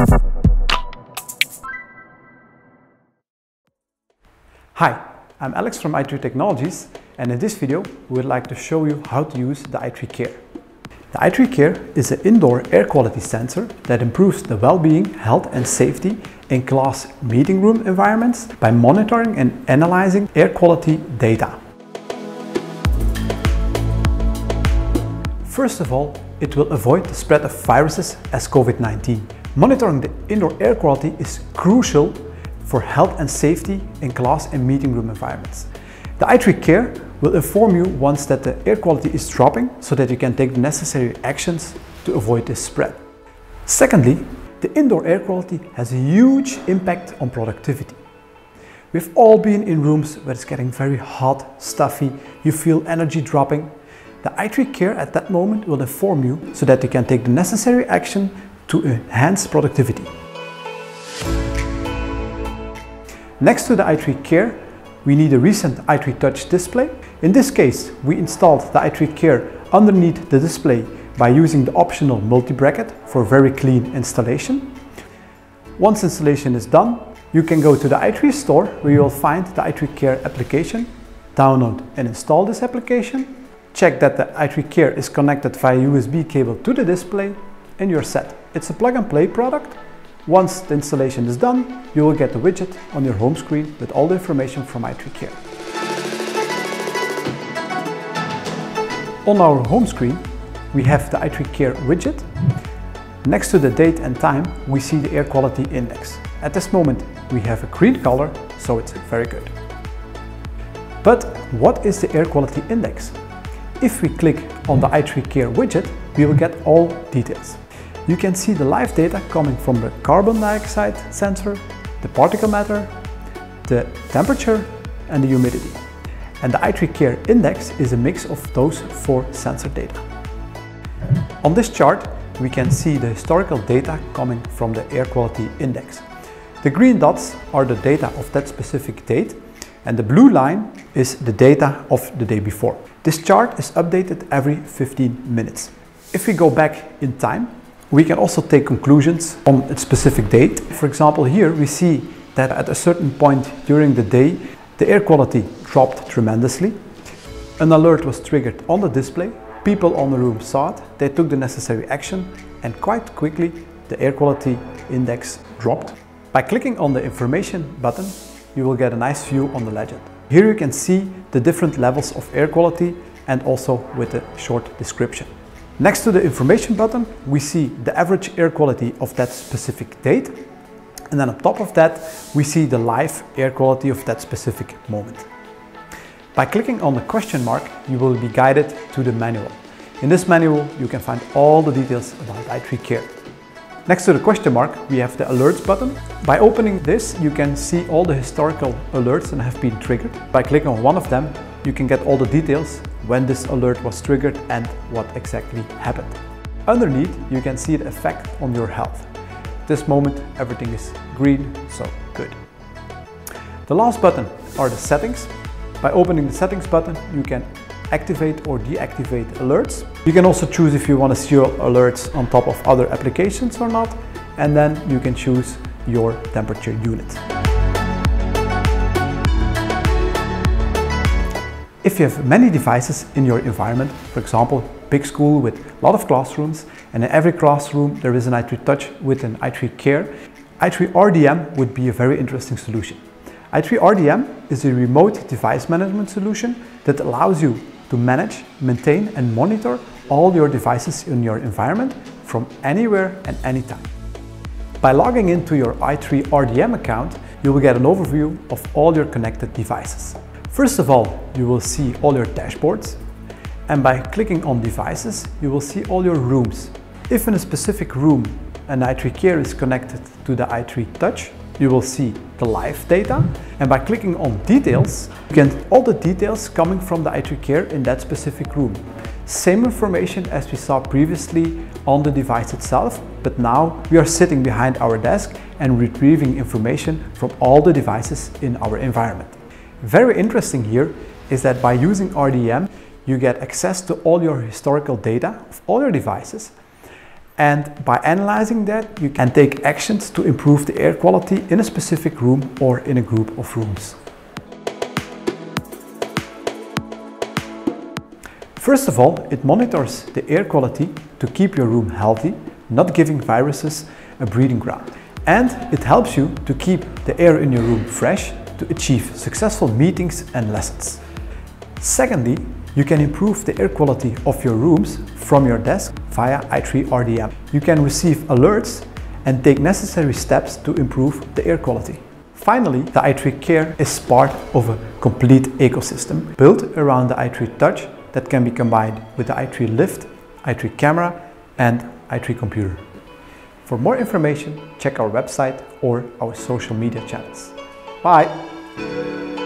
Hi, I'm Alex from i3 Technologies and in this video we would like to show you how to use the i3CAIR. The i3CAIR is an indoor air quality sensor that improves the well-being, health and safety in class meeting room environments by monitoring and analyzing air quality data. First of all, it will avoid the spread of viruses as COVID-19. Monitoring the indoor air quality is crucial for health and safety in class and meeting room environments. The i3CAIR will inform you once that the air quality is dropping so that you can take the necessary actions to avoid this spread. Secondly, the indoor air quality has a huge impact on productivity. We've all been in rooms where it's getting very hot, stuffy, you feel energy dropping. The i3CAIR at that moment will inform you so that you can take the necessary action to enhance productivity. Next to the i3CAIR, we need a recent i3 Touch display. In this case, we installed the i3CAIR underneath the display by using the optional multi-bracket for very clean installation. Once installation is done, you can go to the i3 store where you will find the i3CAIR application, download and install this application, check that the i3CAIR is connected via USB cable to the display and you're set. It's a plug and play product once the installation is done, you will get the widget on your home screen with all the information from i3CAIR. On our home screen, we have the i3CAIR widget. Next to the date and time, we see the air quality index. At this moment, we have a green color, so it's very good. But what is the air quality index? If we click on the i3CAIR widget, we will get all details. You can see the live data coming from the carbon dioxide sensor, the particle matter, the temperature and the humidity. And the i3CAIR index is a mix of those four sensor data. On this chart, we can see the historical data coming from the air quality index. The green dots are the data of that specific date and the blue line is the data of the day before. This chart is updated every 15 minutes. If we go back in time, we can also take conclusions on a specific date. For example, here we see that at a certain point during the day, the air quality dropped tremendously. An alert was triggered on the display. People on the room saw it, they took the necessary action and quite quickly the air quality index dropped. By clicking on the information button, you will get a nice view on the legend. Here you can see the different levels of air quality and also with a short description. Next to the information button, we see the average air quality of that specific date. And then on top of that, we see the live air quality of that specific moment. By clicking on the question mark, you will be guided to the manual. In this manual, you can find all the details about i3CAIR. Next to the question mark, we have the alerts button. By opening this, you can see all the historical alerts that have been triggered. By clicking on one of them, you can get all the details when this alert was triggered and what exactly happened. Underneath, you can see the effect on your health. This moment, everything is green, so good. The last button are the settings. By opening the settings button, you can activate or deactivate alerts. You can also choose if you want to see your alerts on top of other applications or not. And then you can choose your temperature unit. If you have many devices in your environment, for example, big school with a lot of classrooms, and in every classroom there is an i3 Touch with an i3CAIR, i3 RDM would be a very interesting solution. i3 RDM is a remote device management solution that allows you to manage, maintain and monitor all your devices in your environment from anywhere and anytime. By logging into your i3 RDM account, you will get an overview of all your connected devices. First of all, you will see all your dashboards and by clicking on devices, you will see all your rooms. If in a specific room an i3CAIR is connected to the i3 Touch, you will see the live data and by clicking on details, you get all the details coming from the i3CAIR in that specific room. Same information as we saw previously on the device itself, but now we are sitting behind our desk and retrieving information from all the devices in our environment. Very interesting here is that by using RDM, you get access to all your historical data of all your devices And by analyzing that, you can take actions to improve the air quality in a specific room or in a group of rooms. First of all, it monitors the air quality to keep your room healthy, not giving viruses a breeding ground. And it helps you to keep the air in your room fresh to achieve successful meetings and lessons. Secondly, you can improve the air quality of your rooms from your desk via i3 RDM. You can receive alerts and take necessary steps to improve the air quality. Finally, the i3CAIR is part of a complete ecosystem built around the i3 Touch that can be combined with the i3 Lift, i3 Camera and i3 Computer. For more information, check our website or our social media channels. Bye! thank you